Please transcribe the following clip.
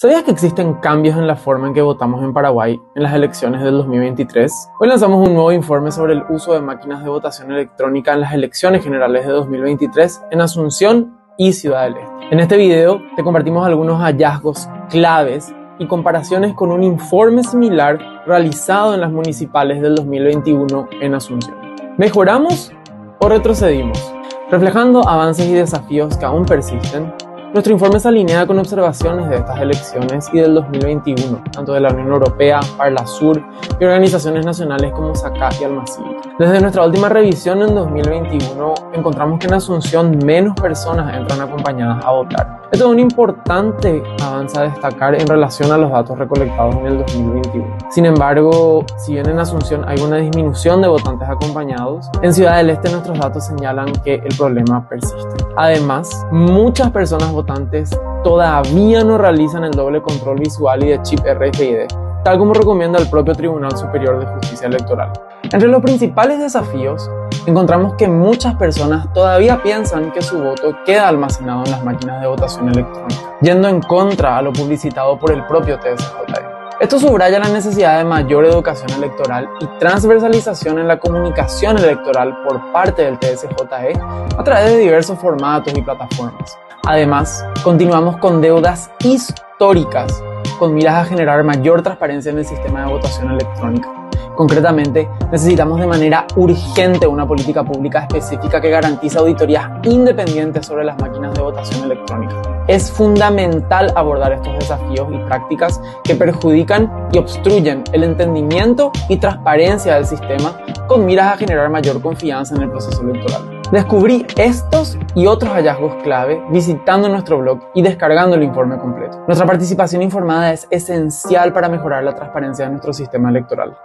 ¿Sabías que existen cambios en la forma en que votamos en Paraguay en las elecciones del 2023? Hoy lanzamos un nuevo informe sobre el uso de máquinas de votación electrónica en las elecciones generales de 2023 en Asunción y Ciudad del Este. En este video te compartimos algunos hallazgos claves y comparaciones con un informe similar realizado en las municipales del 2021 en Asunción. ¿Mejoramos o retrocedimos? Reflejando avances y desafíos que aún persisten, nuestro informe se alinea con observaciones de estas elecciones y del 2021, tanto de la Unión Europea, Parla Sur y organizaciones nacionales como SACA y Almacid. Desde nuestra última revisión en 2021, encontramos que en Asunción menos personas entran acompañadas a votar. Esto es un importante avance a destacar en relación a los datos recolectados en el 2021. Sin embargo, si bien en Asunción hay una disminución de votantes acompañados, en Ciudad del Este nuestros datos señalan que el problema persiste. Además, muchas personas votantes todavía no realizan el doble control visual y de chip RFID, tal como recomienda el propio Tribunal Superior de Justicia Electoral. Entre los principales desafíos, encontramos que muchas personas todavía piensan que su voto queda almacenado en las máquinas de votación electrónica, yendo en contra a lo publicitado por el propio TSJE. Esto subraya la necesidad de mayor educación electoral y transversalización en la comunicación electoral por parte del TSJE a través de diversos formatos y plataformas. Además, continuamos con deudas históricas con miras a generar mayor transparencia en el sistema de votación electrónica. Concretamente, necesitamos de manera urgente una política pública específica que garantice auditorías independientes sobre las máquinas de votación electrónica. Es fundamental abordar estos desafíos y prácticas que perjudican y obstruyen el entendimiento y transparencia del sistema con miras a generar mayor confianza en el proceso electoral. Descubrí estos y otros hallazgos clave visitando nuestro blog y descargando el informe completo. Nuestra participación informada es esencial para mejorar la transparencia de nuestro sistema electoral.